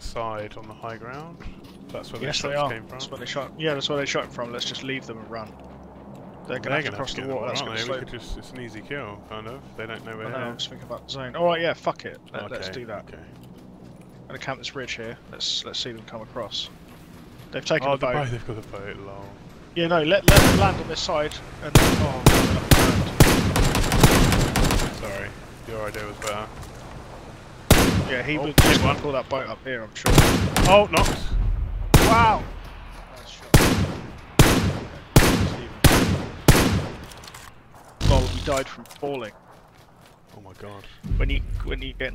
the side on the high ground. That's where Yes, they are. came from. That's where they shot. Yeah, that's where they shot him from. Let's just leave them and run. They're gonna have to gonna cross get the them, water. That's aren't gonna they? slow. We could just, it's an easy kill, kind of. They don't know I we're know. I'm just thinking about the zone. All right, yeah, fuck it. Let, us do that. Okay. I'm gonna camp this ridge here. Let's let's see them come across. They've taken Oh, the boat. they've got the boat, lol. Yeah, no, let let them land on this side and then oh, Sorry. Your idea was better. Yeah, he Oh, hit one. to pull that boat up here. I'm sure. Oh, knocked! Wow. Nice shot. Lol, we died from falling. Oh my god. When you when you get